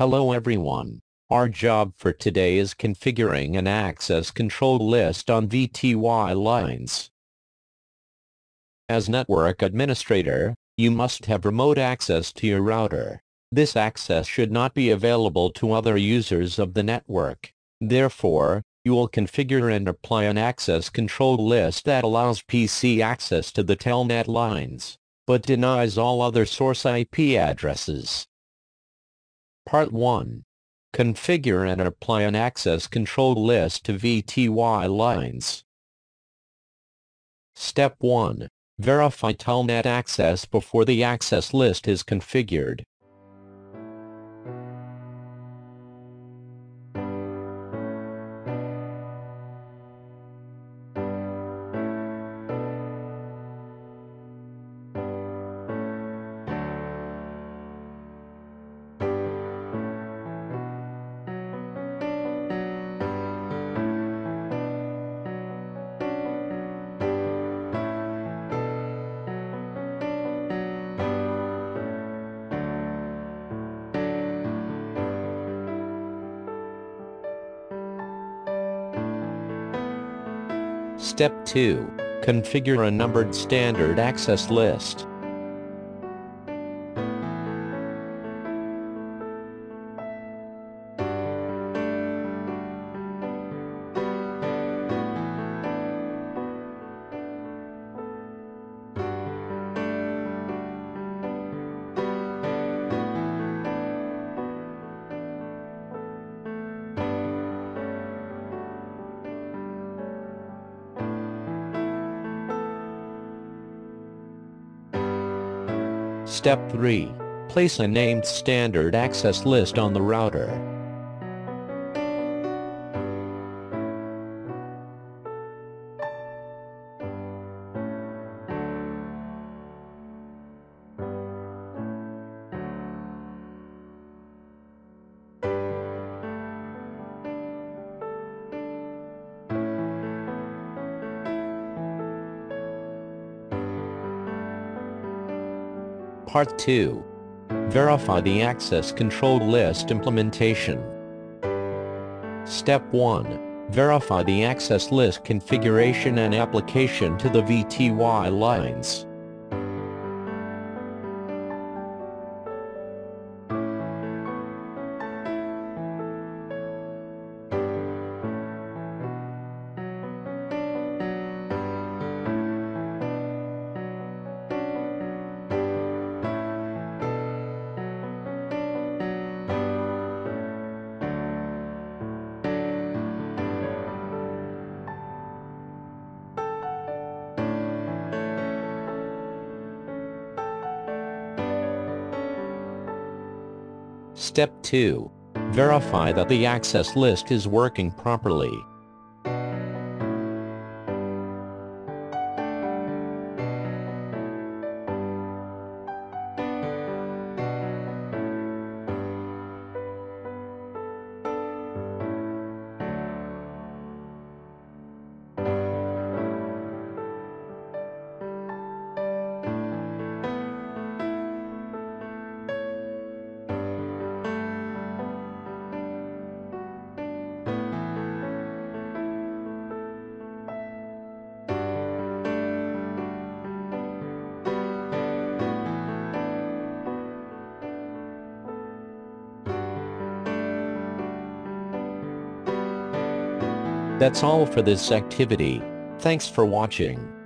Hello everyone. Our job for today is configuring an access control list on VTY lines. As network administrator, you must have remote access to your router. This access should not be available to other users of the network. Therefore, you will configure and apply an access control list that allows PC access to the telnet lines, but denies all other source IP addresses. Part 1. Configure and apply an access control list to VTY lines. Step 1. Verify telnet access before the access list is configured. Step 2. Configure a numbered standard access list. Step 3. Place a named standard access list on the router. Part 2. Verify the access control list implementation. Step 1. Verify the access list configuration and application to the VTY lines. Step 2. Verify that the access list is working properly. That's all for this activity. Thanks for watching.